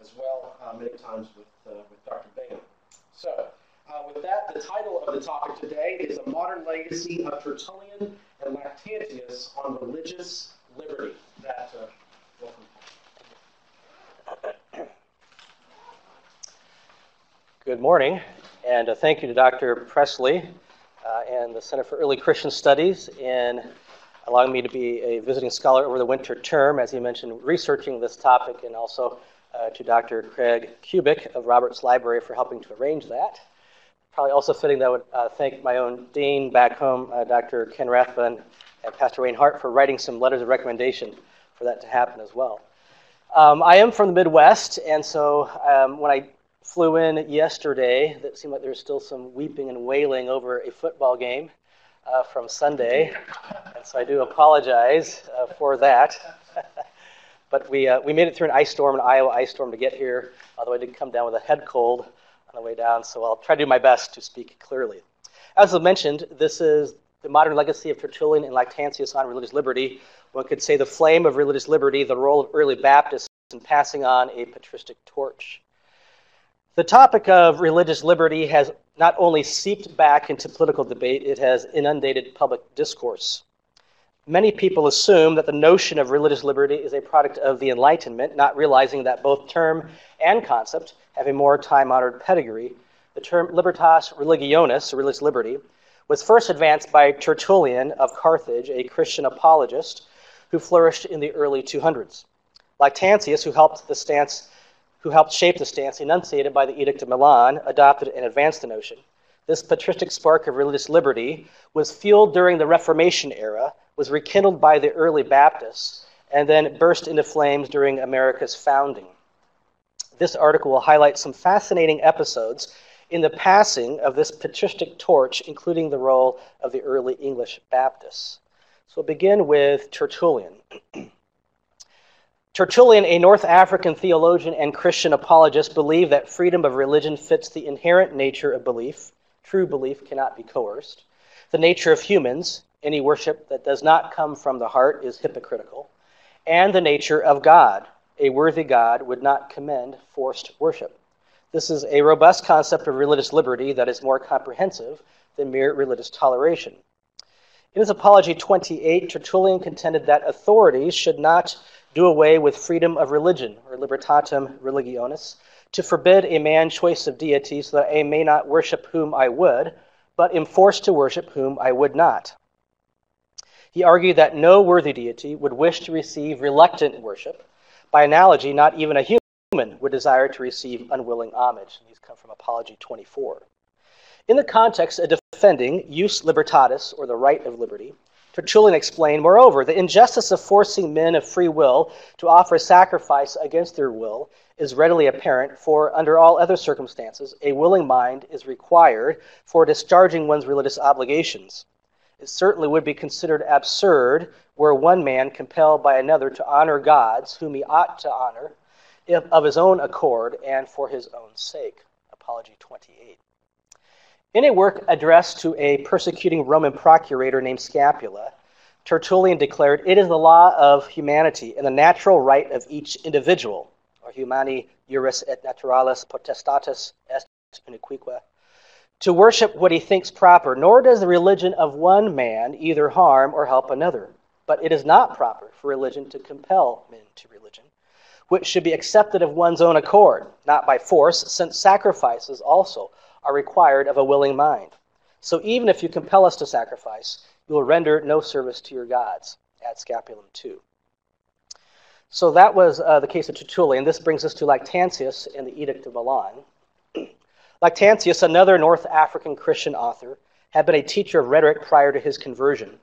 as well, uh, many times with, uh, with Dr. Bingham. So, uh, with that, the title of the topic today is A Modern Legacy of Tertullian and Lactantius on Religious Liberty. That, uh, welcome. Good morning, and uh, thank you to Dr. Presley uh, and the Center for Early Christian Studies in allowing me to be a visiting scholar over the winter term, as he mentioned, researching this topic, and also uh, to Dr. Craig Kubic of Roberts Library for helping to arrange that. Probably also fitting that I would uh, thank my own dean back home, uh, Dr. Ken Rathbun, and Pastor Wayne Hart for writing some letters of recommendation for that to happen as well. Um, I am from the Midwest, and so um, when I flew in yesterday, it seemed like there was still some weeping and wailing over a football game uh, from Sunday, and so I do apologize uh, for that. but we, uh, we made it through an ice storm, an Iowa ice storm, to get here, although I did come down with a head cold on the way down, so I'll try to do my best to speak clearly. As I mentioned, this is the modern legacy of Tertullian and Lactantius on religious liberty. One could say the flame of religious liberty, the role of early Baptists in passing on a patristic torch. The topic of religious liberty has not only seeped back into political debate, it has inundated public discourse. Many people assume that the notion of religious liberty is a product of the Enlightenment, not realizing that both term and concept have a more time honored pedigree. The term libertas religionis, religious liberty, was first advanced by Tertullian of Carthage, a Christian apologist who flourished in the early 200s. Lactantius, who helped the stance who helped shape the stance enunciated by the Edict of Milan, adopted and advanced the notion. This patristic spark of religious liberty was fueled during the Reformation era, was rekindled by the early Baptists, and then burst into flames during America's founding. This article will highlight some fascinating episodes in the passing of this patristic torch, including the role of the early English Baptists. So we'll begin with Tertullian. Tertullian, a North African theologian and Christian apologist, believed that freedom of religion fits the inherent nature of belief. True belief cannot be coerced. The nature of humans, any worship that does not come from the heart is hypocritical. And the nature of God, a worthy God would not commend forced worship. This is a robust concept of religious liberty that is more comprehensive than mere religious toleration. In his Apology 28, Tertullian contended that authorities should not do away with freedom of religion, or libertatem religionis, to forbid a man choice of deity so that I may not worship whom I would, but am forced to worship whom I would not. He argued that no worthy deity would wish to receive reluctant worship. By analogy, not even a human would desire to receive unwilling homage. These come from Apology 24. In the context of defending jus libertatis, or the right of liberty, Tertullian explained, moreover, the injustice of forcing men of free will to offer sacrifice against their will is readily apparent, for under all other circumstances, a willing mind is required for discharging one's religious obligations. It certainly would be considered absurd were one man compelled by another to honor gods whom he ought to honor if, of his own accord and for his own sake. Apology 28. In a work addressed to a persecuting Roman procurator named Scapula, Tertullian declared, It is the law of humanity and the natural right of each individual, or humani juris et naturalis potestatis est unicuique, to worship what he thinks proper, nor does the religion of one man either harm or help another. But it is not proper for religion to compel men to religion, which should be accepted of one's own accord, not by force, since sacrifices also are required of a willing mind. So even if you compel us to sacrifice, you will render no service to your gods. Ad Scapulum 2. So that was uh, the case of Tertullian. And this brings us to Lactantius and the Edict of Milan. Lactantius, another North African Christian author, had been a teacher of rhetoric prior to his conversion.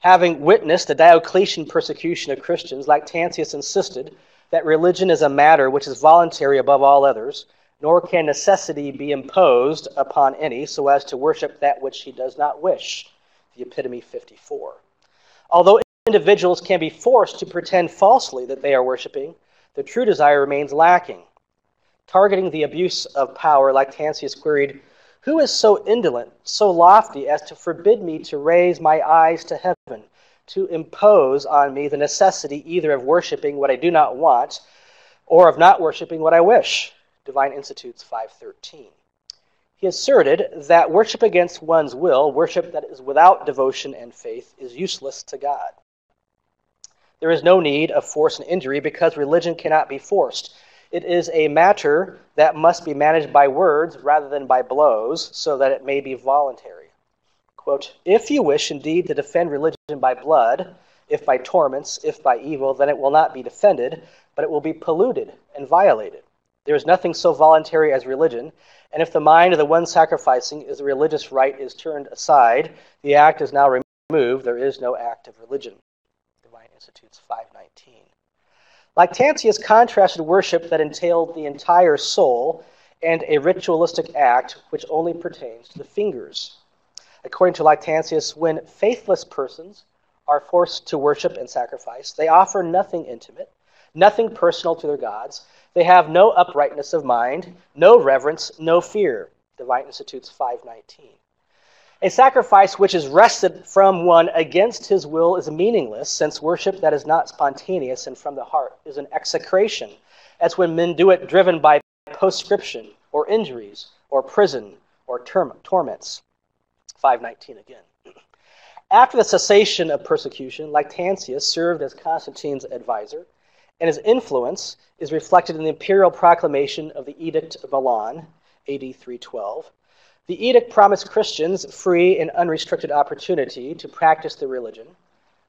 Having witnessed the Diocletian persecution of Christians, Lactantius insisted that religion is a matter which is voluntary above all others, nor can necessity be imposed upon any so as to worship that which he does not wish. The Epitome 54. Although individuals can be forced to pretend falsely that they are worshiping, the true desire remains lacking. Targeting the abuse of power, Lactantius queried, Who is so indolent, so lofty, as to forbid me to raise my eyes to heaven, to impose on me the necessity either of worshiping what I do not want, or of not worshiping what I wish. Divine Institutes 513. He asserted that worship against one's will, worship that is without devotion and faith, is useless to God. There is no need of force and injury because religion cannot be forced. It is a matter that must be managed by words rather than by blows, so that it may be voluntary. Quote, if you wish indeed to defend religion by blood, if by torments, if by evil, then it will not be defended, but it will be polluted and violated. There is nothing so voluntary as religion, and if the mind of the one sacrificing is the religious rite is turned aside, the act is now removed, there is no act of religion. Divine Institutes 519. Lactantius contrasted worship that entailed the entire soul and a ritualistic act which only pertains to the fingers. According to Lactantius, when faithless persons are forced to worship and sacrifice, they offer nothing intimate, nothing personal to their gods. They have no uprightness of mind, no reverence, no fear. Divine Institutes 519. A sacrifice which is wrested from one against his will is meaningless, since worship that is not spontaneous and from the heart is an execration, as when men do it driven by proscription, or injuries, or prison, or term- torments. 519 again. After the cessation of persecution, Lactantius served as Constantine's advisor, and his influence is reflected in the imperial proclamation of the Edict of Milan, AD 312 the edict promised Christians free and unrestricted opportunity to practice their religion,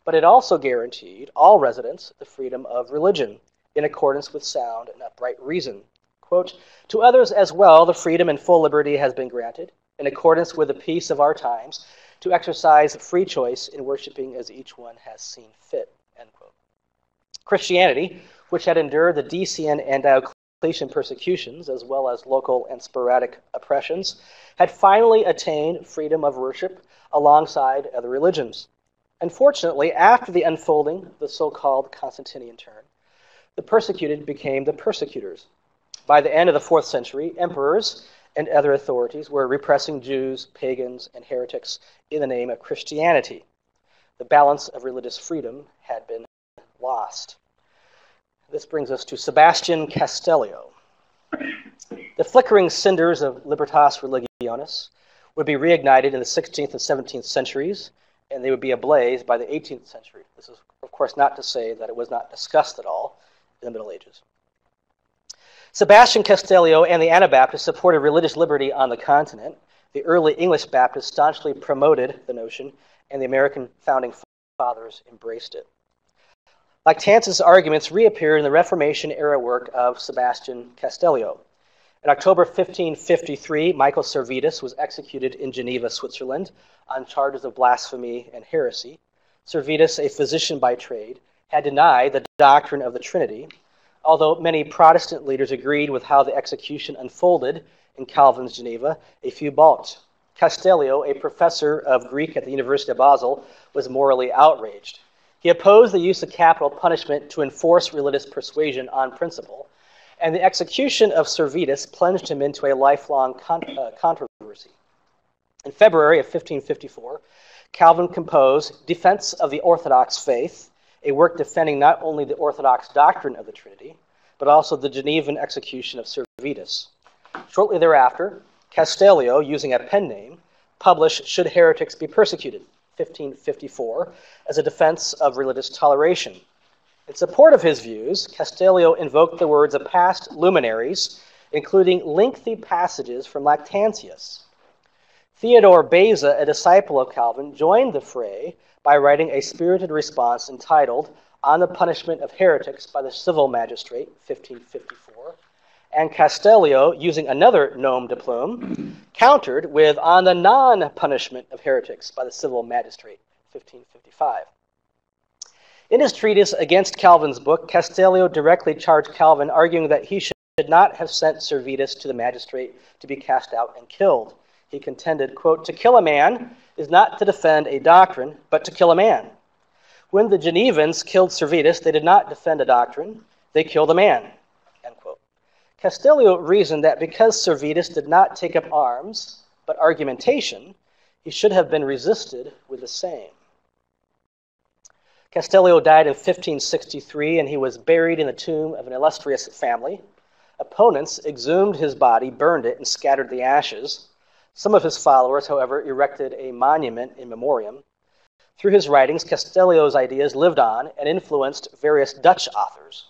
but it also guaranteed all residents the freedom of religion in accordance with sound and upright reason. Quote, to others as well, the freedom and full liberty has been granted, in accordance with the peace of our times, to exercise free choice in worshiping as each one has seen fit. End quote. Christianity, which had endured the Decian and Diocletian persecutions, as well as local and sporadic oppressions, had finally attained freedom of worship alongside other religions. Unfortunately, after the unfolding of the so called Constantinian turn, the persecuted became the persecutors. By the end of the fourth century, emperors and other authorities were repressing Jews, pagans, and heretics in the name of Christianity. The balance of religious freedom had been lost. This brings us to Sebastian Castellio. The flickering cinders of Libertas Religionis would be reignited in the 16th and 17th centuries, and they would be ablaze by the 18th century. This is, of course, not to say that it was not discussed at all in the Middle Ages. Sebastian Castellio and the Anabaptists supported religious liberty on the continent. The early English Baptists staunchly promoted the notion, and the American founding fathers embraced it. Lactantius' arguments reappear in the Reformation era work of Sebastian Castellio. In October 1553, Michael Servetus was executed in Geneva, Switzerland, on charges of blasphemy and heresy. Servetus, a physician by trade, had denied the doctrine of the Trinity, although many Protestant leaders agreed with how the execution unfolded in Calvin's Geneva, a few balked. Castellio, a professor of Greek at the University of Basel, was morally outraged. He opposed the use of capital punishment to enforce religious persuasion on principle, and the execution of Servetus plunged him into a lifelong con- uh, controversy. In February of 1554, Calvin composed Defense of the Orthodox Faith, a work defending not only the Orthodox doctrine of the Trinity, but also the Genevan execution of Servetus. Shortly thereafter, Castellio, using a pen name, published Should Heretics Be Persecuted, 1554, as a defense of religious toleration. In support of his views, Castellio invoked the words of past luminaries, including lengthy passages from Lactantius. Theodore Beza, a disciple of Calvin, joined the fray by writing a spirited response entitled On the Punishment of Heretics by the Civil Magistrate, 1554. And Castellio, using another nom de plume, countered with On the Non Punishment of Heretics by the Civil Magistrate, 1555. In his treatise against Calvin's book, Castellio directly charged Calvin, arguing that he should not have sent Servetus to the magistrate to be cast out and killed. He contended, quote, To kill a man is not to defend a doctrine, but to kill a man. When the Genevans killed Servetus, they did not defend a doctrine, they killed a man. Castellio reasoned that because Servetus did not take up arms, but argumentation, he should have been resisted with the same. Castellio died in 1563 and he was buried in the tomb of an illustrious family. Opponents exhumed his body, burned it, and scattered the ashes. Some of his followers, however, erected a monument in memoriam. Through his writings, Castellio's ideas lived on and influenced various Dutch authors.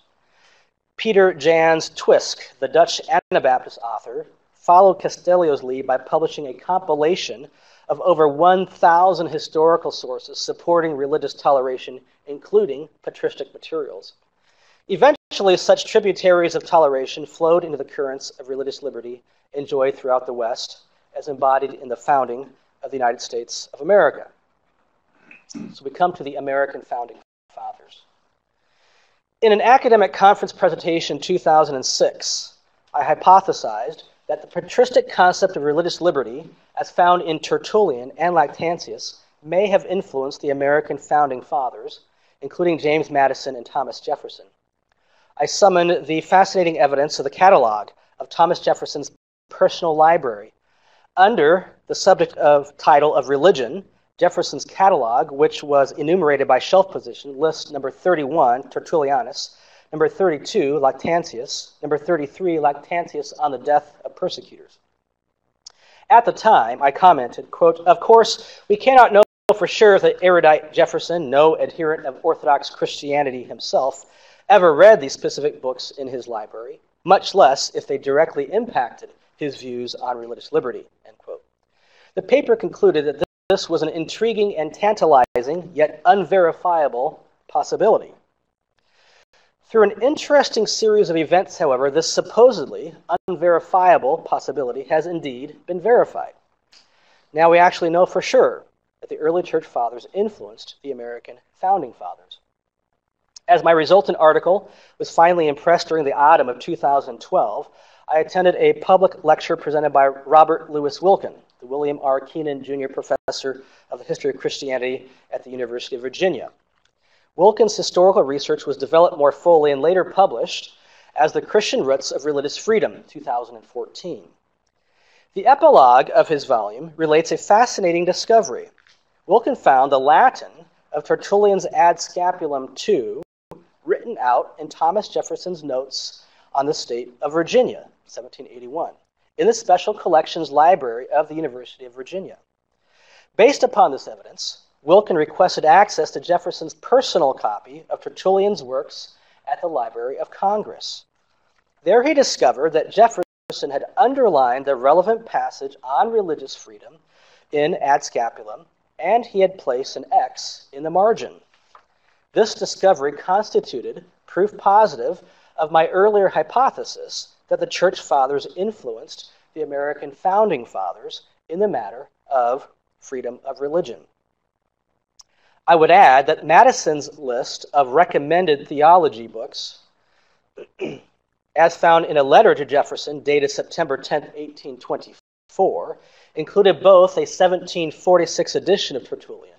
Peter Jans Twisk, the Dutch Anabaptist author, followed Castellio's lead by publishing a compilation of over 1,000 historical sources supporting religious toleration, including patristic materials. Eventually, such tributaries of toleration flowed into the currents of religious liberty enjoyed throughout the West, as embodied in the founding of the United States of America. So we come to the American founding fathers. In an academic conference presentation in 2006, I hypothesized that the patristic concept of religious liberty, as found in Tertullian and Lactantius, may have influenced the American founding fathers, including James Madison and Thomas Jefferson. I summoned the fascinating evidence of the catalog of Thomas Jefferson's personal library. Under the subject of title of religion, Jefferson's catalog, which was enumerated by shelf position, lists number 31, Tertullianus, number 32, Lactantius, number 33, Lactantius on the death of persecutors. At the time, I commented, quote, Of course, we cannot know for sure that erudite Jefferson, no adherent of Orthodox Christianity himself, ever read these specific books in his library, much less if they directly impacted his views on religious liberty. End quote. The paper concluded that this was an intriguing and tantalizing, yet unverifiable possibility. Through an interesting series of events, however, this supposedly unverifiable possibility has indeed been verified. Now we actually know for sure that the early church fathers influenced the American founding fathers. As my resultant article was finally impressed during the autumn of 2012, I attended a public lecture presented by Robert Louis Wilken, the William R. Keenan Jr. Professor of the History of Christianity at the University of Virginia. Wilken's historical research was developed more fully and later published as The Christian Roots of Religious Freedom, 2014. The epilogue of his volume relates a fascinating discovery. Wilken found the Latin of Tertullian's Ad Scapulum II written out in Thomas Jefferson's notes on the state of Virginia, 1781, in the Special Collections Library of the University of Virginia. Based upon this evidence, Wilken requested access to Jefferson's personal copy of Tertullian's works at the Library of Congress. There he discovered that Jefferson had underlined the relevant passage on religious freedom in Ad Scapulum, and he had placed an X in the margin. This discovery constituted proof positive of my earlier hypothesis that the Church Fathers influenced the American founding fathers in the matter of freedom of religion. I would add that Madison's list of recommended theology books, as found in a letter to Jefferson dated September 10, 1824, included both a 1746 edition of Tertullian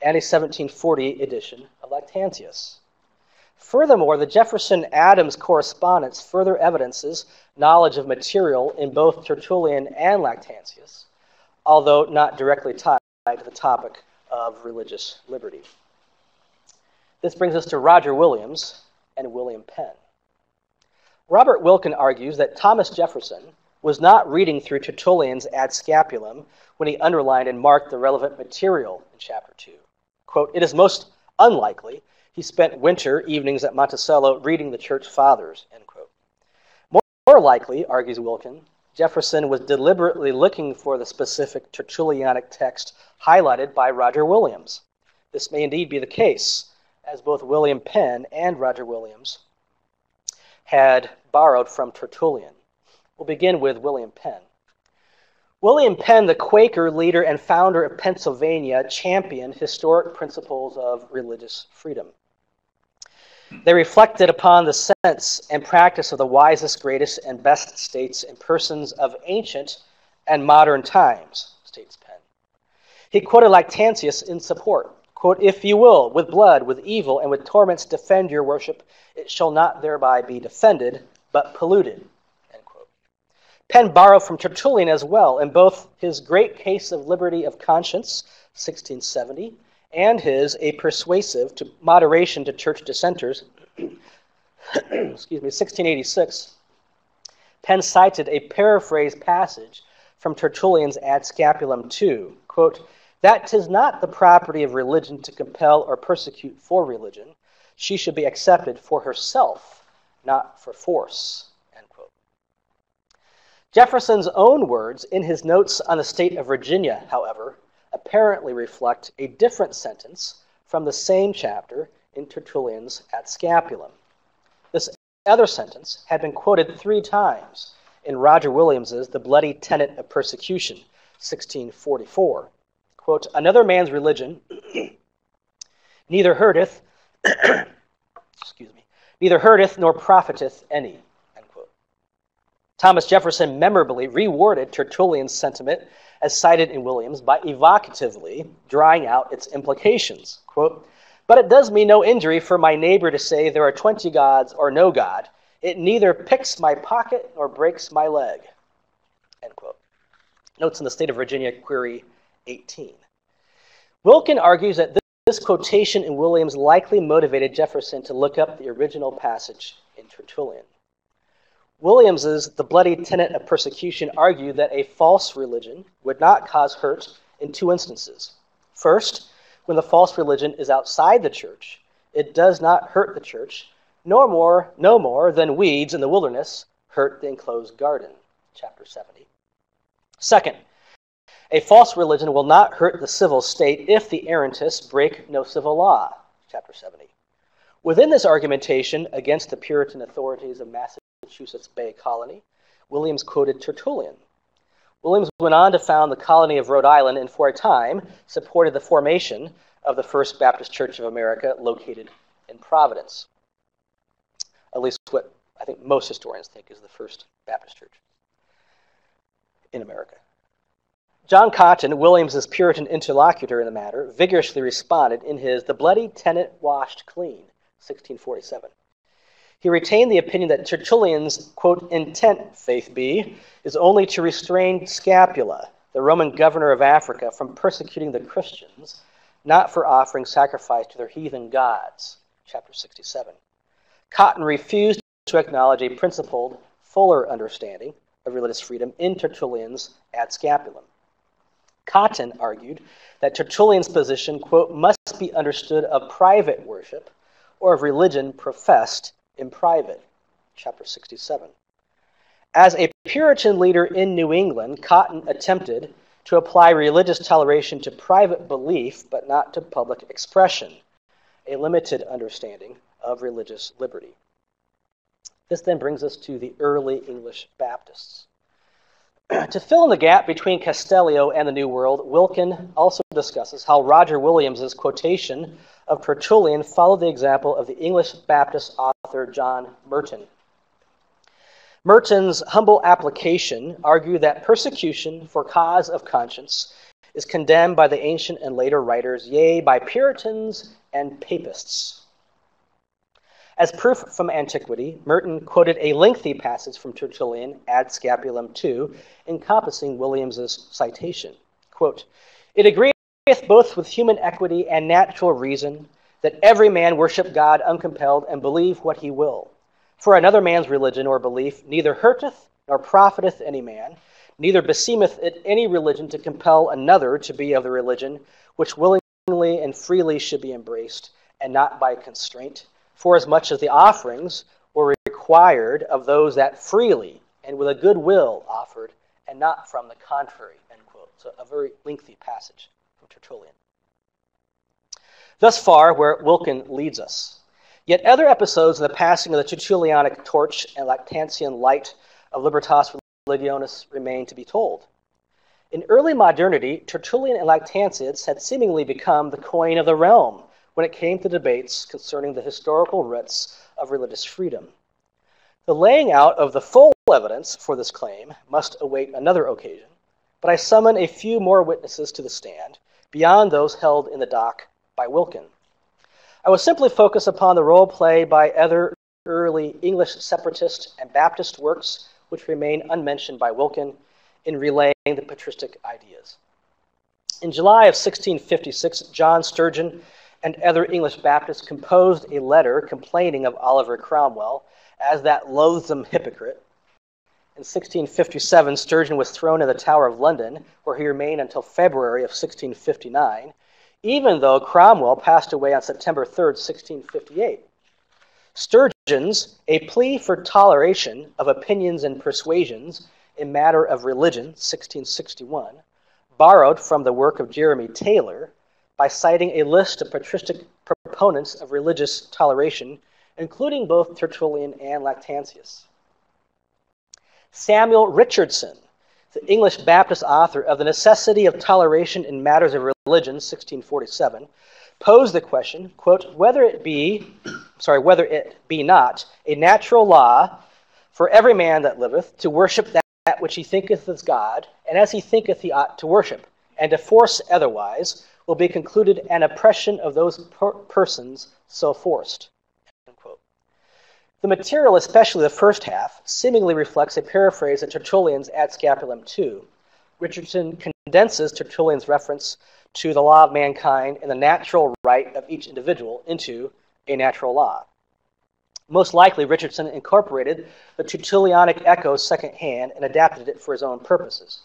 and a 1740 edition of Lactantius. Furthermore, the Jefferson Adams correspondence further evidences knowledge of material in both Tertullian and Lactantius, although not directly tied to the topic of religious liberty. This brings us to Roger Williams and William Penn. Robert Wilken argues that Thomas Jefferson was not reading through Tertullian's Ad Scapulum when he underlined and marked the relevant material in chapter 2. Quote, It is most unlikely he spent winter evenings at Monticello reading the church fathers, end quote. More, more likely, argues Wilken, Jefferson was deliberately looking for the specific Tertullianic text highlighted by Roger Williams. This may indeed be the case, as both William Penn and Roger Williams had borrowed from Tertullian. We'll begin with William Penn. William Penn, the Quaker leader and founder of Pennsylvania, championed historic principles of religious freedom. They reflected upon the sense and practice of the wisest, greatest, and best states and persons of ancient and modern times, states Penn. He quoted Lactantius in support. Quote, If you will, with blood, with evil, and with torments defend your worship, it shall not thereby be defended, but polluted. Penn borrowed from Tertullian as well in both his great case of liberty of conscience, 1670, and his A Persuasive to Moderation to Church Dissenters, excuse me, 1686, Penn cited a paraphrased passage from Tertullian's Ad Scapulum II, quote, that tis not the property of religion to compel or persecute for religion. She should be accepted for herself, not for force. Jefferson's own words in his notes on the state of Virginia, however, apparently reflect a different sentence from the same chapter in Tertullian's Ad Scapulum. This other sentence had been quoted three times in Roger Williams's The Bloody Tenet of Persecution, 1644 quote, another man's religion neither hurteth, excuse me, neither hurteth nor profiteth any. Thomas Jefferson memorably reworded Tertullian's sentiment as cited in Williams by evocatively drawing out its implications. Quote, but it does me no injury for my neighbor to say there are 20 gods or no God. It neither picks my pocket nor breaks my leg. End quote. Notes in the state of Virginia query 18. Wilken argues that this quotation in Williams likely motivated Jefferson to look up the original passage in Tertullian. Williams's The Bloody Tenet of Persecution argued that a false religion would not cause hurt in two instances. First, when the false religion is outside the church, it does not hurt the church, nor more, no more than weeds in the wilderness hurt the enclosed garden. Chapter 70. Second, a false religion will not hurt the civil state if the errantists break no civil law. Chapter 70. Within this argumentation against the Puritan authorities of Massachusetts Bay Colony, Williams quoted Tertullian. Williams went on to found the colony of Rhode Island and for a time supported the formation of the First Baptist Church of America located in Providence. At least what I think most historians think is the First Baptist Church in America. John Cotton, Williams's Puritan interlocutor in the matter, vigorously responded in his The Bloody Tenant Washed Clean, 1647. He retained the opinion that Tertullian's, quote, intent, faith be, is only to restrain Scapula, the Roman governor of Africa, from persecuting the Christians, not for offering sacrifice to their heathen gods, chapter 67. Cotton refused to acknowledge a principled, fuller understanding of religious freedom in Tertullian's Ad Scapulum. Cotton argued that Tertullian's position, quote, must be understood of private worship or of religion professed in private, chapter 67. As a Puritan leader in New England, Cotton attempted to apply religious toleration to private belief but not to public expression, a limited understanding of religious liberty. This then brings us to the early English Baptists. To fill in the gap between Castellio and the New World, Wilken also discusses how Roger Williams's quotation of Tertullian followed the example of the English Baptist author John Murton. Murton's humble application argued that persecution for cause of conscience is condemned by the ancient and later writers, yea, by Puritans and Papists. As proof from antiquity, Murton quoted a lengthy passage from Tertullian, Ad Scapulum II, encompassing Williams's citation. Quote, it agreeth both with human equity and natural reason that every man worship God uncompelled and believe what he will. For another man's religion or belief neither hurteth nor profiteth any man, neither beseemeth it any religion to compel another to be of the religion which willingly and freely should be embraced, and not by constraint for as much as the offerings were required of those that freely and with a good will offered, and not from the contrary. End quote. So a very lengthy passage from Tertullian. Thus far, where Wilken leads us. Yet other episodes in the passing of the Tertullianic torch and Lactantian light of Libertas Religionis remain to be told. In early modernity, Tertullian and Lactantius had seemingly become the coin of the realm when it came to debates concerning the historical writs of religious freedom. The laying out of the full evidence for this claim must await another occasion, but I summon a few more witnesses to the stand beyond those held in the dock by Wilken. I will simply focus upon the role played by other early English separatist and Baptist works which remain unmentioned by Wilken in relaying the patristic ideas. In July of 1656, John Sturgion and other English Baptists composed a letter complaining of Oliver Cromwell as that loathsome hypocrite. In 1657, Sturgion was thrown in the Tower of London, where he remained until February of 1659, even though Cromwell passed away on September 3, 1658. Sturgion's A Plea for Toleration of Opinions and Persuasions in Matter of Religion, 1661, borrowed from the work of Jeremy Taylor by citing a list of patristic proponents of religious toleration, including both Tertullian and Lactantius. Samuel Richardson, the English Baptist author of The Necessity of Toleration in Matters of Religion, 1647, posed the question, quote, whether it be, sorry, whether it be not a natural law for every man that liveth to worship that that which he thinketh is God, and as he thinketh he ought to worship, and to force otherwise will be concluded an oppression of those per- persons so forced. The material, especially the first half, seemingly reflects a paraphrase of Tertullian's Ad Scapulum II. Richardson condenses Tertullian's reference to the law of mankind and the natural right of each individual into a natural law. Most likely, Richardson incorporated the Tertullianic echo secondhand and adapted it for his own purposes.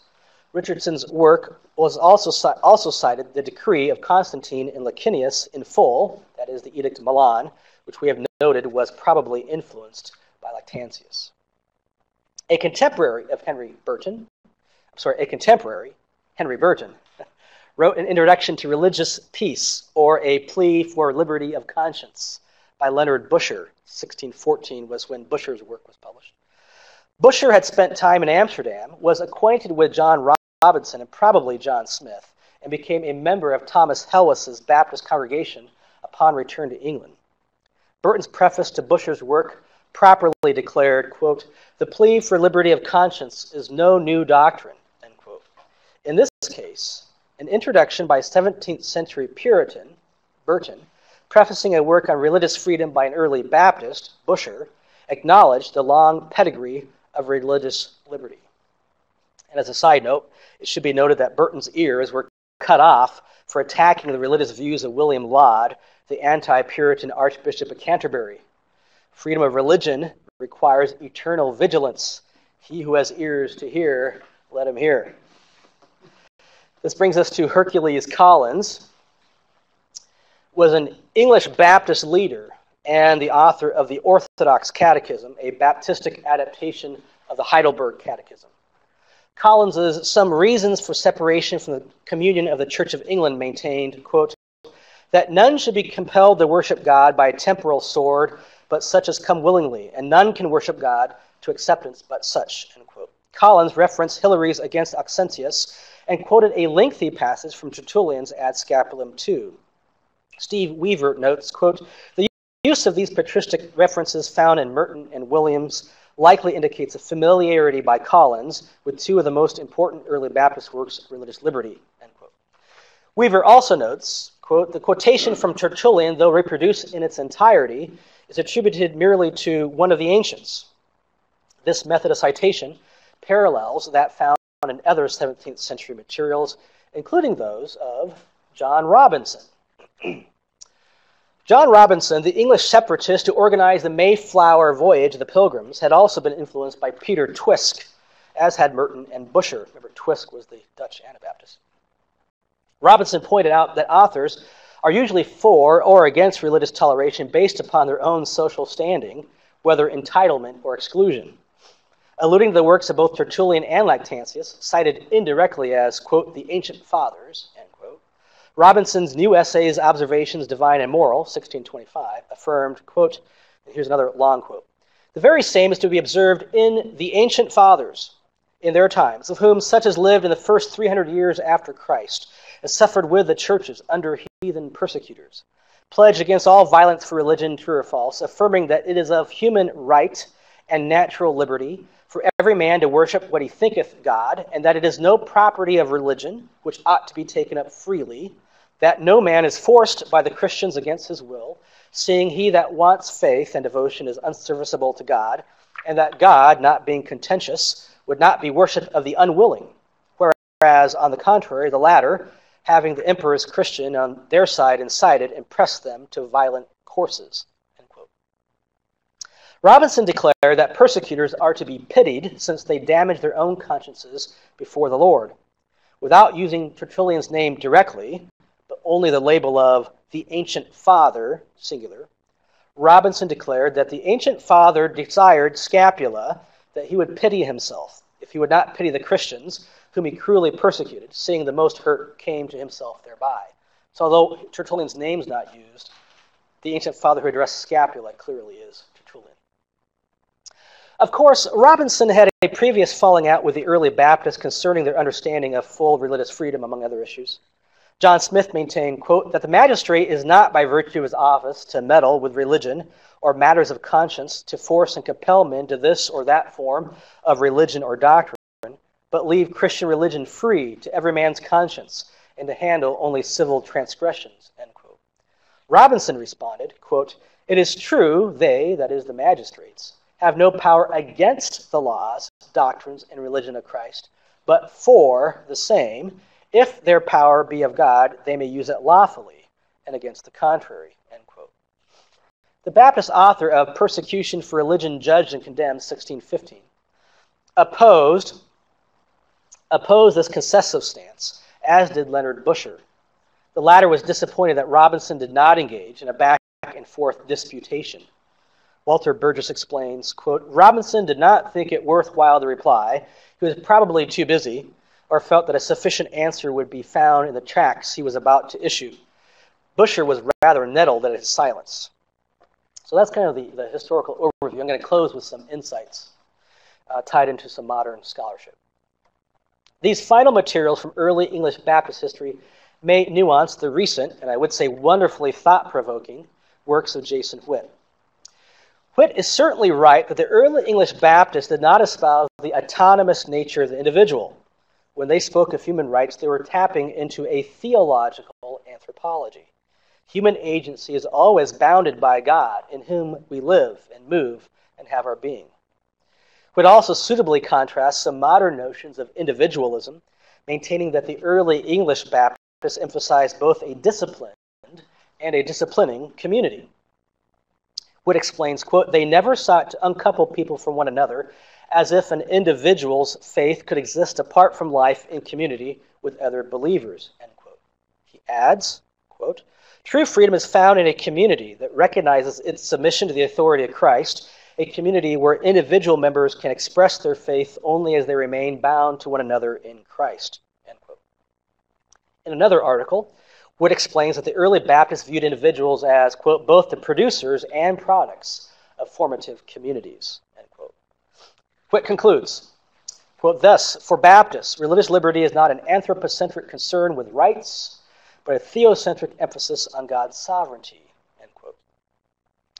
Richardson's work was also, also cited the decree of Constantine and Licinius in full, that is, the Edict of Milan, which we have noted was probably influenced by Lactantius. A contemporary of Henry Burton, sorry, a contemporary, Henry Burton, wrote an introduction to religious peace or a plea for liberty of conscience by Leonard Busher 1614 was when Busher's work was published. Busher had spent time in Amsterdam, was acquainted with John Robinson and probably John Smyth, and became a member of Thomas Helwys's Baptist congregation upon return to England. Burton's preface to Busher's work properly declared, quote, the plea for liberty of conscience is no new doctrine, end quote. In this case, an introduction by 17th century Puritan, Burton, prefacing a work on religious freedom by an early Baptist, Busher, acknowledged the long pedigree of religious liberty. And as a side note, it should be noted that Burton's ears were cut off for attacking the religious views of William Laud, the anti Puritan Archbishop of Canterbury. Freedom of religion requires eternal vigilance. He who has ears to hear, let him hear. This brings us to Hercules Collins, was an English Baptist leader and the author of the Orthodox Catechism, a Baptistic adaptation of the Heidelberg Catechism. Collins's Some Reasons for Separation from the Communion of the Church of England maintained, quote, that none should be compelled to worship God by a temporal sword, but such as come willingly, and none can worship God to acceptance but such, end quote. Collins referenced Hilary's against Auxentius and quoted a lengthy passage from Tertullian's Ad Scapulum II. Steve Weaver notes, quote, the use of these patristic references found in Murton and Williams likely indicates a familiarity by Collins with two of the most important early Baptist works of religious liberty, end quote. Weaver also notes, quote, the quotation from Tertullian, though reproduced in its entirety, is attributed merely to one of the ancients. This method of citation parallels that found in other 17th century materials, including those of John Robinson. John Robinson, the English separatist who organized the Mayflower voyage of the Pilgrims, had also been influenced by Peter Twisk, as had Murton and Busher. Remember, Twisk was the Dutch Anabaptist. Robinson pointed out that authors are usually for or against religious toleration based upon their own social standing, whether entitlement or exclusion. Alluding to the works of both Tertullian and Lactantius, cited indirectly as, quote, the ancient fathers, Robinson's new essays, Observations, Divine and Moral, 1625, affirmed, quote, and here's another long quote, the very same is to be observed in the ancient fathers in their times, of whom such as lived in the first 300 years after Christ, and suffered with the churches under heathen persecutors, pledged against all violence for religion, true or false, affirming that it is of human right and natural liberty for every man to worship what he thinketh God, and that it is no property of religion, which ought to be taken up freely, that no man is forced by the Christians against his will, seeing he that wants faith and devotion is unserviceable to God, and that God, not being contentious, would not be worshipped of the unwilling, whereas, on the contrary, the latter, having the emperors Christian on their side incited and pressed them to violent courses. Robinson declared that persecutors are to be pitied since they damage their own consciences before the Lord. Without using Tertullian's name directly, but only the label of the ancient father, singular, Robinson declared that the ancient father desired Scapula that he would pity himself if he would not pity the Christians whom he cruelly persecuted, seeing the most hurt came to himself thereby. So, although Tertullian's name is not used, the ancient father who addressed Scapula clearly is. Of course, Robinson had a previous falling out with the early Baptists concerning their understanding of full religious freedom, among other issues. John Smyth maintained, quote, that the magistrate is not by virtue of his office to meddle with religion or matters of conscience to force and compel men to this or that form of religion or doctrine but leave Christian religion free to every man's conscience and to handle only civil transgressions. End quote. Robinson responded, quote, It is true they, that is the magistrates, have no power against the laws, doctrines, and religion of Christ, but for the same, if their power be of God, they may use it lawfully, and against the contrary. The Baptist author of Persecution for Religion Judged and Condemned, 1615, opposed opposed this concessive stance, as did Leonard Busher. The latter was disappointed that Robinson did not engage in a back and forth disputation. Walter Burgess explains, quote, Robinson did not think it worthwhile to reply. He was probably too busy or felt that a sufficient answer would be found in the tracts he was about to issue. Busher was rather nettled at his silence. So that's kind of the, the historical overview. I'm going to close with some insights uh, tied into some modern scholarship. These final materials from early English Baptist history may nuance the recent, and I would say wonderfully thought provoking, works of Jason Whitt. Whitt is certainly right that the early English Baptists did not espouse the autonomous nature of the individual. When they spoke of human rights, they were tapping into a theological anthropology. Human agency is always bounded by God, in whom we live and move and have our being would also suitably contrasts some modern notions of individualism, maintaining that the early English Baptists emphasized both a disciplined and a disciplining community. Whitt explains, quote, they never sought to uncouple people from one another as if an individual's faith could exist apart from life in community with other believers, end quote. He adds, quote, true freedom is found in a community that recognizes its submission to the authority of Christ a community where individual members can express their faith only as they remain bound to one another in Christ. end quote. In another article, Whitt explains that the early Baptists viewed individuals as, quote, both the producers and products of formative communities, end quote. Whitt concludes, quote, thus, for Baptists, religious liberty is not an anthropocentric concern with rights, but a theocentric emphasis on God's sovereignty. End quote.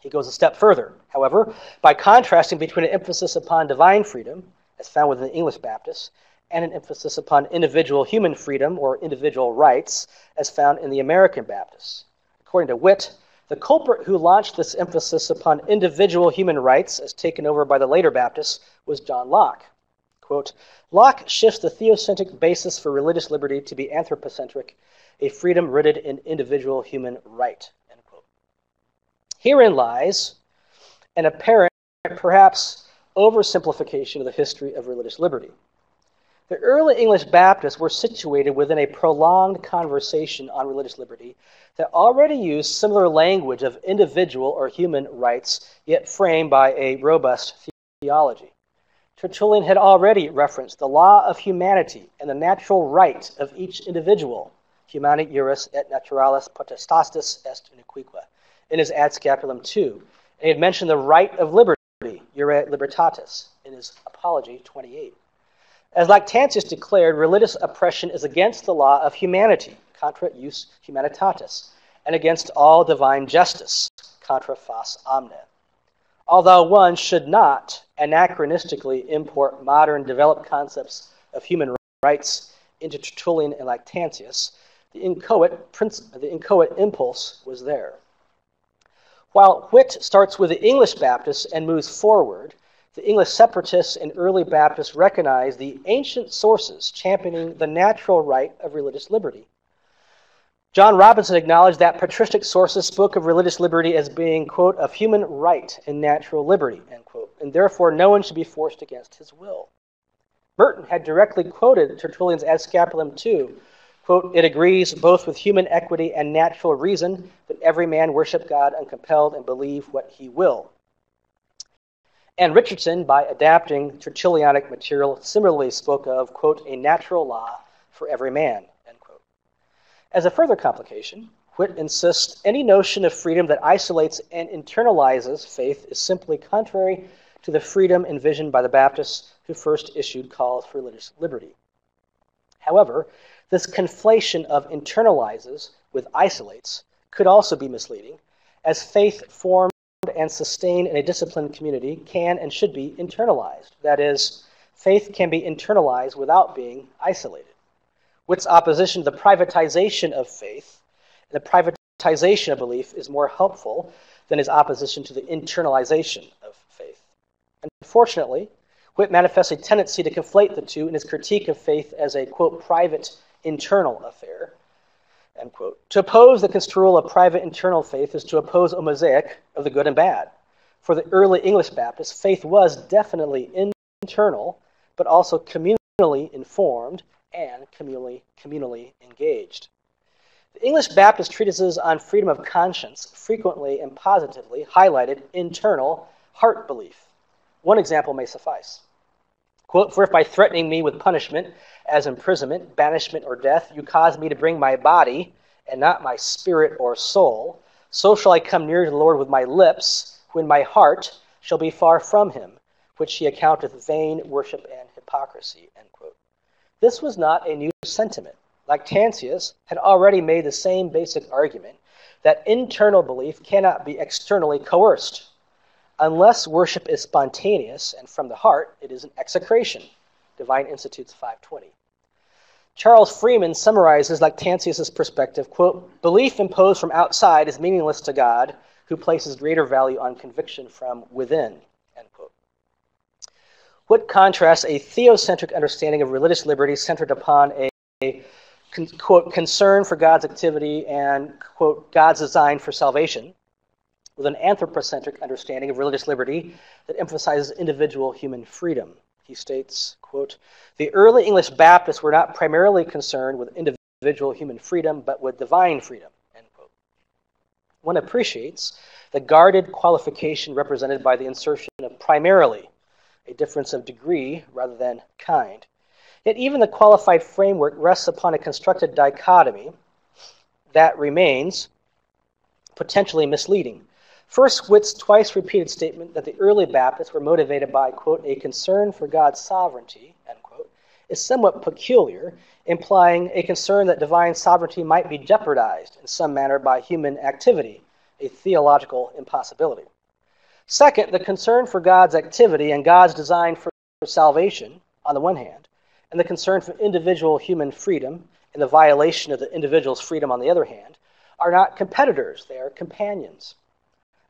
He goes a step further, however, by contrasting between an emphasis upon divine freedom, as found within the English Baptists, and an emphasis upon individual human freedom or individual rights, as found in the American Baptists. According to Whitt, the culprit who launched this emphasis upon individual human rights, as taken over by the later Baptists, was John Locke. Quote, Locke shifts the theocentric basis for religious liberty to be anthropocentric, a freedom rooted in individual human right. End quote. Herein lies an apparent, perhaps oversimplification of the history of religious liberty. The early English Baptists were situated within a prolonged conversation on religious liberty that already used similar language of individual or human rights, yet framed by a robust theology. Tertullian had already referenced the law of humanity and the natural right of each individual, humani juris et naturalis potestatis est uniqua, in his Ad Scapulum 2. And he had mentioned the right of liberty, Jure Libertatis, in his Apology 28. As Lactantius declared, religious oppression is against the law of humanity, contra jus humanitatis, and against all divine justice, contra fas omne. Although one should not anachronistically import modern developed concepts of human rights into Tertullian and Lactantius, the inchoate, the inchoate impulse was there. While Whitt starts with the English Baptists and moves forward, the English separatists and early Baptists recognized the ancient sources championing the natural right of religious liberty. John Robinson acknowledged that patristic sources spoke of religious liberty as being, quote, of human right and natural liberty, end quote, and therefore no one should be forced against his will. Murton had directly quoted Tertullian's Ad Scapulum II, quote, it agrees both with human equity and natural reason that every man worship God uncompelled and believe what he will. And Richardson, by adapting Tertullianic material, similarly spoke of, quote, a natural law for every man, end quote. as a further complication, Whitt insists any notion of freedom that isolates and internalizes faith is simply contrary to the freedom envisioned by the Baptists who first issued calls for religious liberty. However, this conflation of internalizes with isolates could also be misleading, as faith formed and sustained in a disciplined community can and should be internalized. That is, faith can be internalized without being isolated. Whitt's opposition to the privatization of faith the privatization of belief is more helpful than his opposition to the internalization of faith. Unfortunately, Whitt manifests a tendency to conflate the two in his critique of faith as a, quote, private internal affair, end quote. To oppose the construal of private internal faith is to oppose a mosaic of the good and bad. For the early English Baptists, faith was definitely internal, but also communally informed and communally, communally engaged. The English Baptist treatises on freedom of conscience frequently and positively highlighted internal heart belief. One example may suffice. Quote, For if by threatening me with punishment, as imprisonment, banishment, or death, you cause me to bring my body, and not my spirit or soul, so shall I come near to the Lord with my lips, when my heart shall be far from him, which he accounteth vain worship and hypocrisy. This was not a new sentiment. Lactantius had already made the same basic argument that internal belief cannot be externally coerced. Unless worship is spontaneous and from the heart, it is an execration. Divine Institutes 520. Charles Freeman summarizes Lactantius' perspective, quote, belief imposed from outside is meaningless to God, who places greater value on conviction from within. Whitt contrasts a theocentric understanding of religious liberty centered upon a, quote, concern for God's activity and, quote, God's design for salvation, with an anthropocentric understanding of religious liberty that emphasizes individual human freedom. He states, quote, the early English Baptists were not primarily concerned with individual human freedom, but with divine freedom, end quote. One appreciates the guarded qualification represented by the insertion of primarily a difference of degree rather than kind. Yet even the qualified framework rests upon a constructed dichotomy that remains potentially misleading. First, Whitt's twice repeated statement that the early Baptists were motivated by, quote, a concern for God's sovereignty, end quote, is somewhat peculiar, implying a concern that divine sovereignty might be jeopardized in some manner by human activity, a theological impossibility. Second, the concern for God's activity and God's design for salvation, on the one hand, and the concern for individual human freedom and the violation of the individual's freedom, on the other hand, are not competitors, they are companions.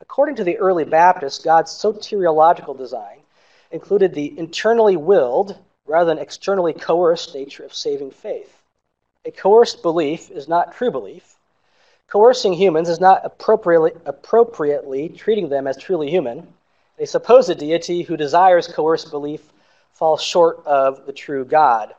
According to the early Baptists, God's soteriological design included the internally willed rather than externally coerced nature of saving faith. A coerced belief is not true belief, Coercing humans is not appropriately, appropriately treating them as truly human. A supposed deity who desires coerced belief falls short of the true God.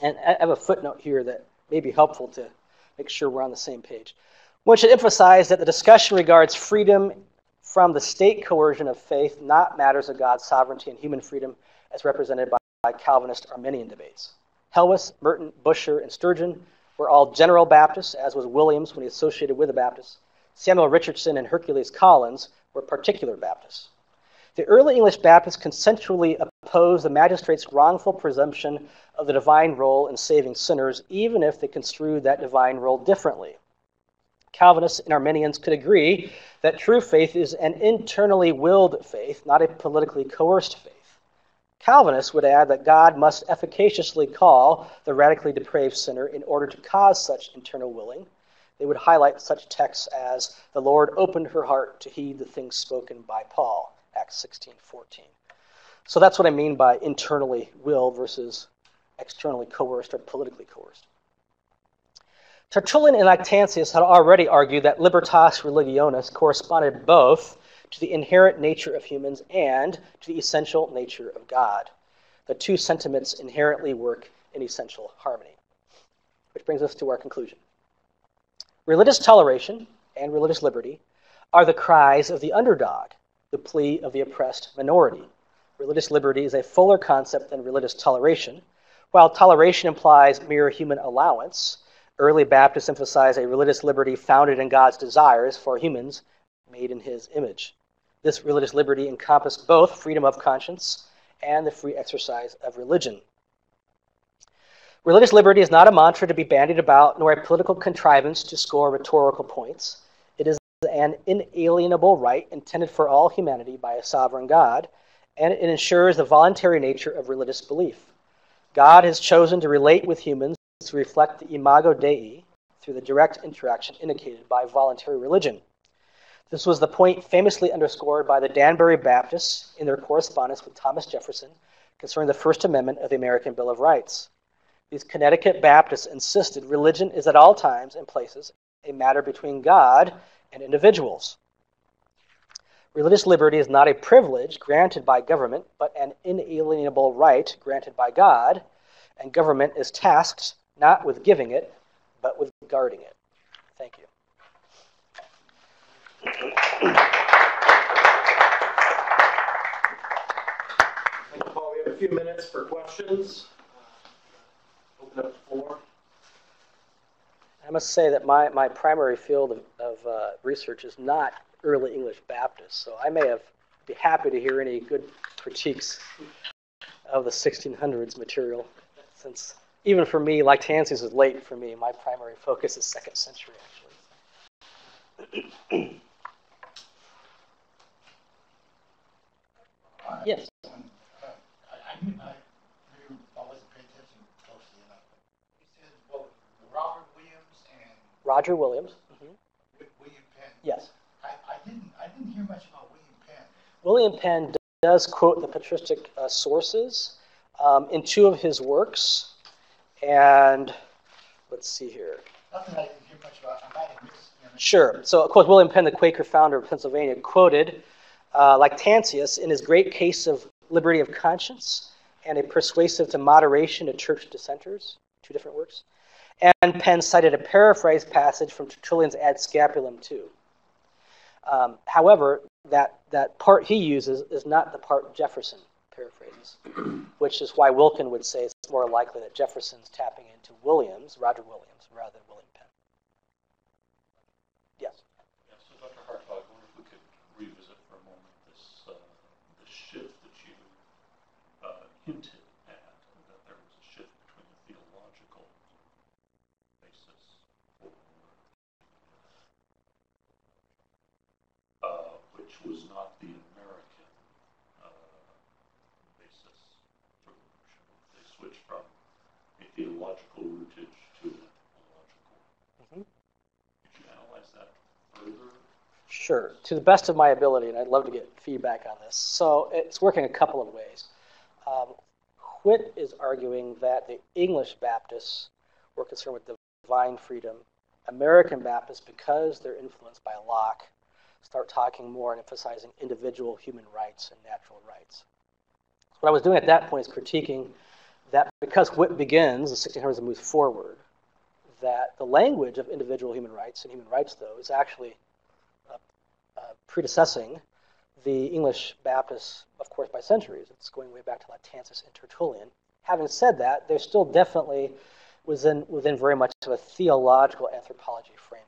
And I have a footnote here that may be helpful to make sure we're on the same page. One should emphasize that the discussion regards freedom from the state coercion of faith, not matters of God's sovereignty and human freedom as represented by, by Calvinist Arminian debates. Helwys, Murton, Busher, and Sturgion were all General Baptists, as was Williams when he associated with the Baptists. Samuel Richardson and Hercules Collins were particular Baptists. The early English Baptists consensually opposed the magistrate's wrongful presumption of the divine role in saving sinners, even if they construed that divine role differently. Calvinists and Arminians could agree that true faith is an internally willed faith, not a politically coerced faith. Calvinists would add that God must efficaciously call the radically depraved sinner in order to cause such internal willing. They would highlight such texts as the Lord opened her heart to heed the things spoken by Paul, Acts 16 14. So that's what I mean by internally willed versus externally coerced or politically coerced. Tertullian and Lactantius had already argued that libertas religionis corresponded both to the inherent nature of humans and to the essential nature of God. The two sentiments inherently work in essential harmony. Which brings us to our conclusion. Religious toleration and religious liberty are the cries of the underdog, the plea of the oppressed minority. Religious liberty is a fuller concept than religious toleration. While toleration implies mere human allowance, Early Baptists emphasize a religious liberty founded in God's desires for humans made in his image. This religious liberty encompassed both freedom of conscience and the free exercise of religion. Religious liberty is not a mantra to be bandied about, nor a political contrivance to score rhetorical points. It is an inalienable right intended for all humanity by a sovereign God, and it ensures the voluntary nature of religious belief. God has chosen to relate with humans to reflect the imago Dei through the direct interaction indicated by voluntary religion. This was the point famously underscored by the Danbury Baptists in their correspondence with Thomas Jefferson concerning the First Amendment of the American Bill of Rights. These Connecticut Baptists insisted religion is at all times and places a matter between God and individuals. Religious liberty is not a privilege granted by government, but an inalienable right granted by God, and government is tasked not with giving it, but with guarding it. Thank you. Thank you, Paul. We have a few minutes for questions. Open up the floor. I must say that my, my primary field of, of uh, research is not early English Baptist, so I may have be happy to hear any good critiques of the 1600s material, since even for me, like Lactantius is late for me. My primary focus is second century, actually. yes. Roger Williams. Mm-hmm. William Penn. Yes. I, I, didn't, I didn't hear much about William Penn. William Penn does quote the patristic uh, sources um, in two of his works. And let's see here. Sure. So, of course, William Penn, the Quaker founder of Pennsylvania, quoted uh, Lactantius in his great case of liberty of conscience and a persuasive to moderation to church dissenters, two different works. And Penn cited a paraphrased passage from Tertullian's Ad Scapulum, too. Um, however, that, that part he uses is not the part Jefferson paraphrases, which is why Wilken would say it's more likely that Jefferson's tapping into Williams, Roger Williams, rather than William Penn. Yes. Yeah, so Dr. Hartog, I wonder if we could revisit for a moment this uh, the shift that you uh, hinted at, that there was a shift between the theological basis for uh, which was not the switch from a theological rootage to an anthropological. Mm-hmm. Could you analyze that further? Sure, to the best of my ability, and I'd love to get feedback on this. So it's working a couple of ways. Um, Whitt is arguing that the English Baptists were concerned with divine freedom. American Baptists, because they're influenced by Locke, start talking more and emphasizing individual human rights and natural rights. what I was doing at that point is critiquing that because Whitt begins, the 1600s and moves forward, that the language of individual human rights and human rights, though, is actually uh, predecessing the English Baptists, of course, by centuries. It's going way back to Lactantius and Tertullian. Having said that, they're still definitely within, within very much of a theological anthropology framework.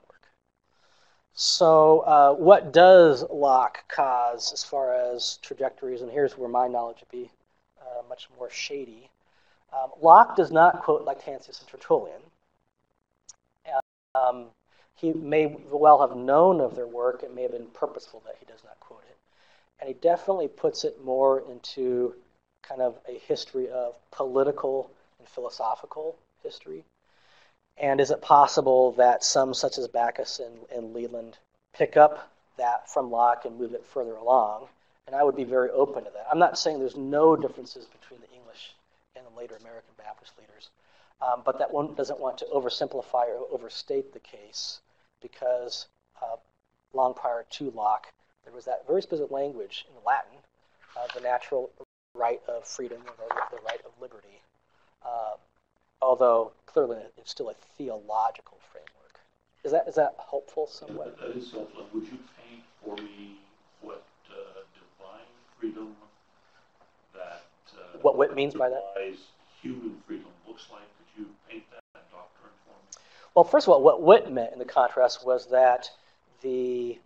So, uh, what does Locke cause as far as trajectories? And here's where my knowledge would be uh, much more shady. Um, Locke does not quote Lactantius and Tertullian. Um, he may well have known of their work. It may have been purposeful that he does not quote it. And he definitely puts it more into kind of a history of political and philosophical history. And is it possible that some, such as Backus and, and Leland, pick up that from Locke and move it further along? And I would be very open to that. I'm not saying there's no differences between the English and the later American Baptist leaders. Um, but that one doesn't want to oversimplify or overstate the case because uh, long prior to Locke, there was that very specific language in Latin, uh, the natural right of freedom or the, the right of liberty. Uh, although clearly it's still a theological framework. Is that is that helpful somewhat? Yeah, that is helpful. Would you paint for me what uh, divine freedom that uh, What Whitt means by that? human freedom looks like? That? Well, first of all, what Whitt meant in the contrast was that the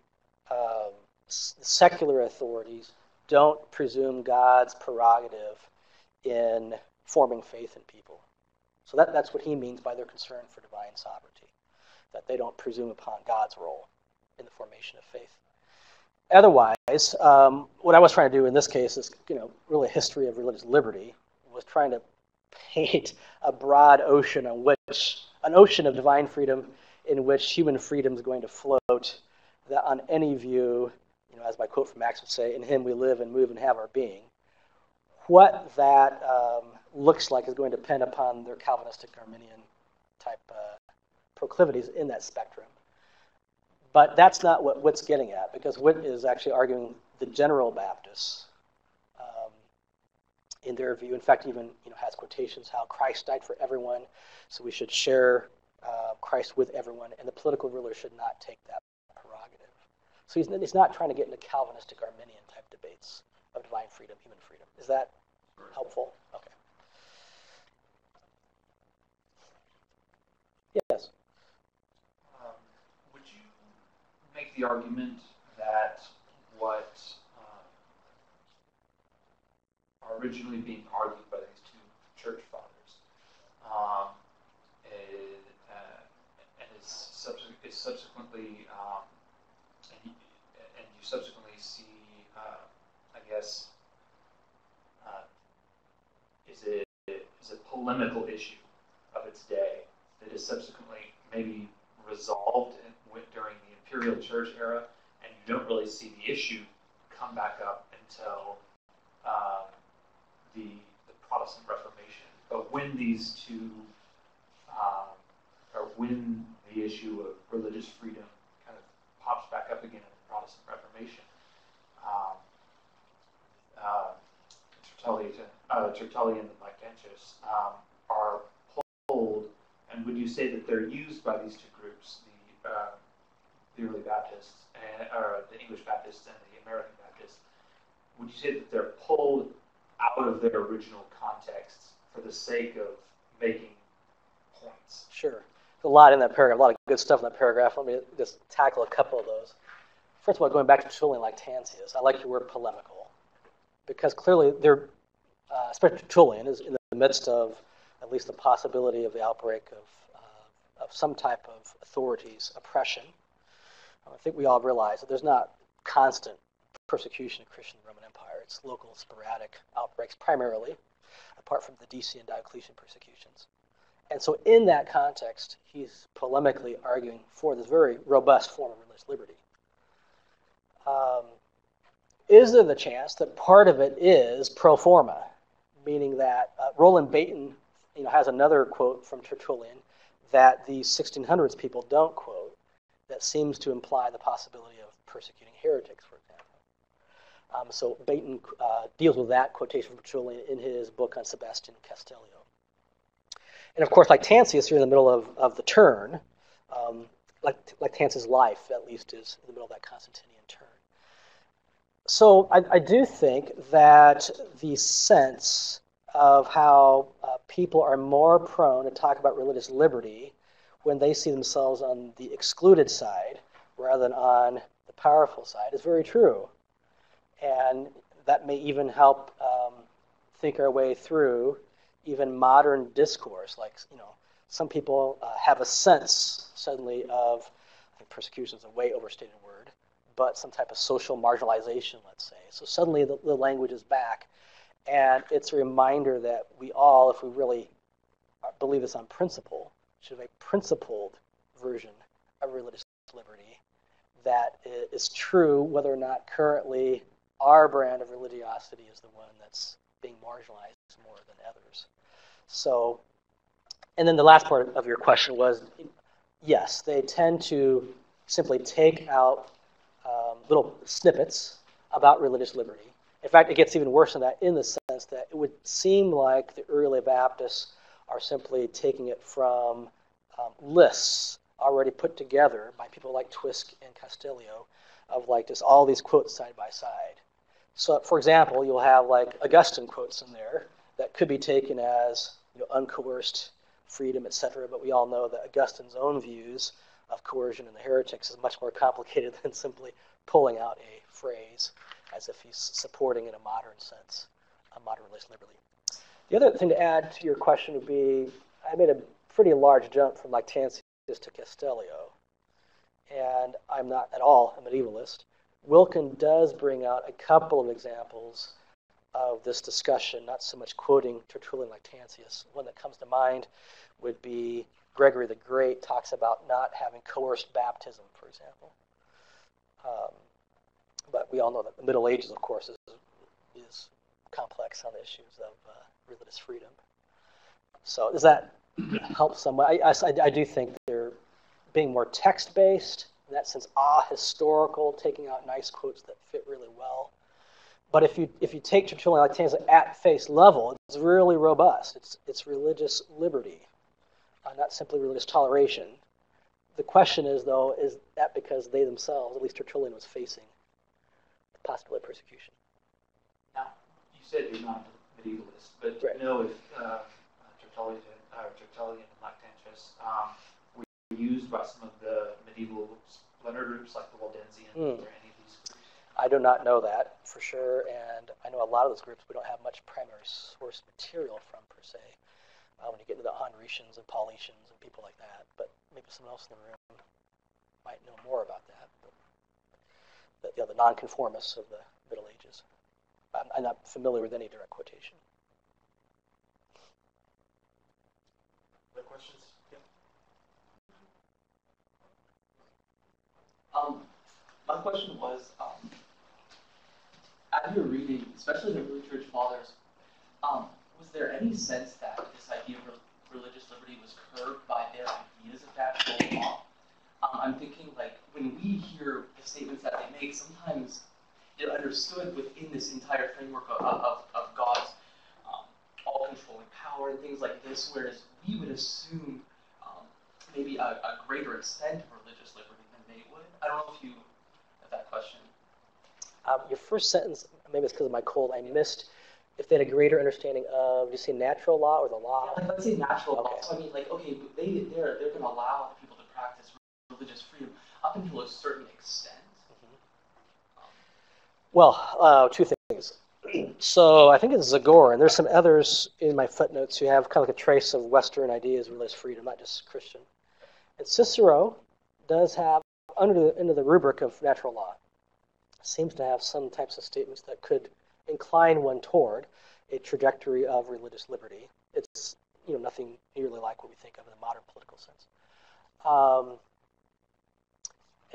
um, s- secular authorities don't presume God's prerogative in forming faith in people. So that, that's what he means by their concern for divine sovereignty, that they don't presume upon God's role in the formation of faith. Otherwise, um, what I was trying to do in this case is, you know, really a history of religious liberty, was trying to paint a broad ocean on which, an ocean of divine freedom in which human freedom is going to float, that on any view, you know, as my quote from Max would say, in him we live and move and have our being. What that um, looks like is going to depend upon their Calvinistic Arminian type uh, proclivities in that spectrum. But that's not what Whitt's getting at, because Whitt is actually arguing the general Baptists, in their view, in fact, even you know has quotations how Christ died for everyone, so we should share uh, Christ with everyone, and the political ruler should not take that prerogative. So he's, he's not trying to get into Calvinistic Arminian type debates of divine freedom, human freedom. Is that helpful? Okay. Yes. Um, would you make the argument that what originally being argued by these two church fathers. Um, is, uh, and is, is subsequently, um, and, you, and you subsequently see, uh, I guess, uh, is it is a polemical issue of its day that is subsequently maybe resolved in, during the imperial church era, and you don't really see the issue come back up until um, the, the Protestant Reformation. But when these two, um, or when the issue of religious freedom kind of pops back up again in the Protestant Reformation, um, uh, Tertullian, uh, and Lactantius um, are pulled, and would you say that they're used by these two groups, the, uh, the early Baptists, and, or the English Baptists and the American Baptists? Would you say that they're pulled out of their original contexts for the sake of making points? Sure. There's a lot in that paragraph, a lot of good stuff in that paragraph. Let me just tackle a couple of those. First of all, going back to Tertullian and Lactantius, I like your word polemical because clearly they're, uh, especially Tertullian, is in the midst of at least the possibility of the outbreak of, uh, of some type of authorities' oppression. I think we all realize that there's not constant persecution of Christian Roman Empire. It's local, sporadic outbreaks primarily, apart from the Decian and Diocletian persecutions. And so, in that context, he's polemically arguing for this very robust form of religious liberty. Um, is there the chance that part of it is pro forma, meaning that uh, Roland Bainton, you know, has another quote from Tertullian that the 1600s people don't quote that seems to imply the possibility of persecuting heretics, for example. Um, so Bainton uh, deals with that quotation from Tertullian in his book on Sebastian Castellio. And of course, Lactantius, you're in the middle of, of the turn. Um, Lactantius' life, at least, is in the middle of that Constantinian turn. So I, I do think that the sense of how uh, people are more prone to talk about religious liberty when they see themselves on the excluded side rather than on the powerful side is very true. And that may even help um, think our way through even modern discourse. Like, you know, some people uh, have a sense suddenly of, I think persecution is a way overstated word, but some type of social marginalization, let's say. So suddenly the, the language is back. And it's a reminder that we all, if we really believe this on principle, should have a principled version of religious liberty that is true whether or not currently our brand of religiosity is the one that's being marginalized more than others. So, and then the last part of your question was yes, they tend to simply take out um, little snippets about religious liberty. In fact, it gets even worse than that in the sense that it would seem like the early Baptists are simply taking it from um, lists already put together by people like Twisk and Castellio of like just all these quotes side by side. So, for example, you'll have like Augustine quotes in there that could be taken as you know, uncoerced freedom, etc. But we all know that Augustine's own views of coercion and the heretics is much more complicated than simply pulling out a phrase as if he's supporting in a modern sense a modern religious liberty. The other thing to add to your question would be I made a pretty large jump from Lactantius to Castellio, and I'm not at all a medievalist. Wilken does bring out a couple of examples of this discussion, not so much quoting Tertullian Lactantius. One that comes to mind would be Gregory the Great talks about not having coerced baptism, for example. Um, but we all know that the Middle Ages, of course, is, is complex on the issues of uh, religious freedom. So does that help somewhat? I, I, I do think they're being more text-based, in that sense, ah, historical, taking out nice quotes that fit really well. But if you if you take Tertullian Lactantius at face level, it's really robust. It's it's religious liberty, uh, not simply religious toleration. The question is, though, is that because they themselves, at least Tertullian, was facing the possibility of persecution? Now, you said you're not a medievalist, but Right. you know if uh, Tertullian, uh, Tertullian and Lactantius um, were used by some of the medieval splinter groups like the Waldensians Hmm. or any of these groups? I do not know that for sure, and I know a lot of those groups we don't have much primary source material from per se. Uh, when you get into the Honretians and Paulicians and people like that, but maybe someone else in the room might know more about that. But, but you know, the nonconformists of the Middle Ages. I'm, I'm not familiar with any direct quotation. Other questions? Yeah. Um, my question was, um, as you were reading, especially the early church fathers, um, was there any sense that this idea of re- religious liberty was curbed by their ideas of natural law? Um, I'm thinking like when we hear the statements that they make, sometimes they're understood within this entire framework of, of, of God's um, all-controlling power and things like this, whereas we would assume um, maybe a, a greater extent of religious liberty. I don't know if you have that question. Um, your first sentence, maybe it's because of my cold, I missed if they had a greater understanding of, you say natural law or the law? Yeah, like let's say natural law. So I mean, like okay, they they're they're going to allow people to practice religious freedom up until a certain extent. Well, uh, two things. So I think it's Zagor, and there's some others in my footnotes who have kind of like a trace of Western ideas of religious freedom, not just Christian. And Cicero does have, under the, under the rubric of natural law, seems to have some types of statements that could incline one toward a trajectory of religious liberty. It's you know nothing nearly like what we think of in the modern political sense. Um,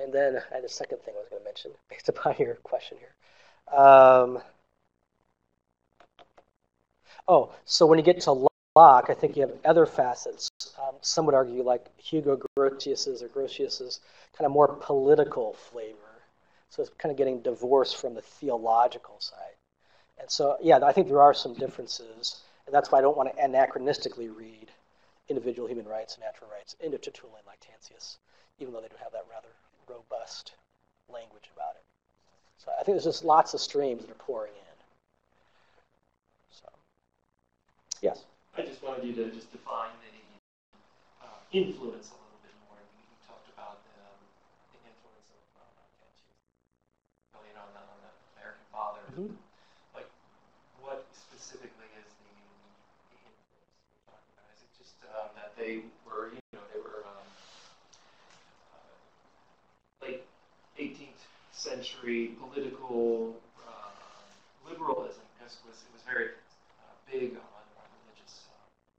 and then I had a second thing I was going to mention based upon your question here. Um, oh, so when you get to Locke, I think you have other facets. Um, some would argue, like Hugo Grotius's or Grotius's kind of more political flavor. So it's kind of getting divorced from the theological side. And so, yeah, I think there are some differences, and that's why I don't want to anachronistically read individual human rights and natural rights into Tertullian and Lactantius, even though they do have that rather robust language about it. So I think there's just lots of streams that are pouring in. So, yes. I just wanted you to just define the uh, influence a little bit more. You, you talked about um, the influence of uh, on the, on the American father. Mhm. Like, what specifically is the, the influence we're talking about? Is it just um, that they were, you know, they were um, uh, late 18th century political uh, liberalism? Because it was, it was very uh, big on, on religious uh,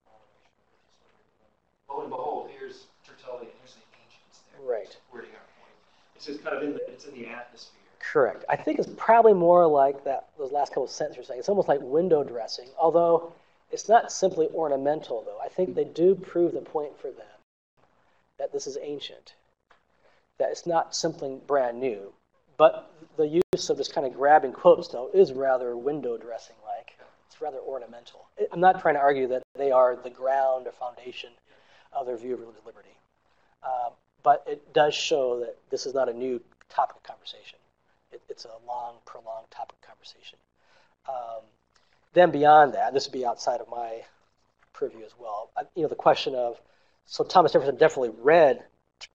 toleration, religious liberty. Lo and behold, here's Tertullian, here's the ancients there Right. supporting our point. It's just kind of in the it's in the atmosphere. Correct. I think it's probably more like that. Those last couple of sentences saying. It's almost like window dressing, although it's not simply ornamental. Though I think they do prove the point for them that this is ancient, that it's not something brand new. But the use of this kind of grabbing quotes, though, is rather window dressing like. It's rather ornamental. I'm not trying to argue that they are the ground or foundation of their view of religious liberty. Um, but it does show that this is not a new topic of conversation. It, it's a long, prolonged topic of conversation. Um, then beyond that, this would be outside of my purview as well. I, you know, the question of so Thomas Jefferson definitely read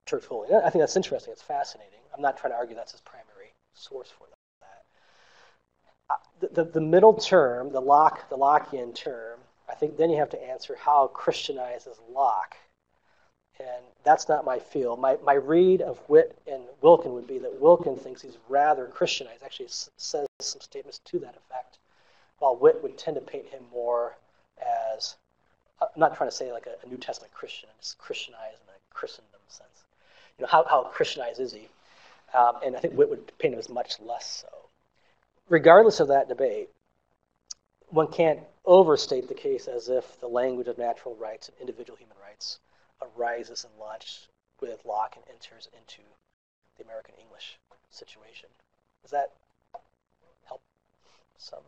Tertullian. I think that's interesting. It's fascinating. I'm not trying to argue that's his primary source for that. Uh, the, the, the middle term, the Locke, the Lockean term, I think then you have to answer how Christianizes Locke and that's not my field. My, my read of Whitt and Wilken would be that Wilken thinks he's rather Christianized, actually says some statements to that effect, while Whitt would tend to paint him more as, I'm not trying to say like a, a New Testament Christian, just Christianized in a Christendom sense. You know, how, how Christianized is he? Um, and I think Whitt would paint him as much less so. Regardless of that debate, one can't overstate the case as if the language of natural rights and individual human rights arises and launches with Locke and enters into the American English situation. Does that help some?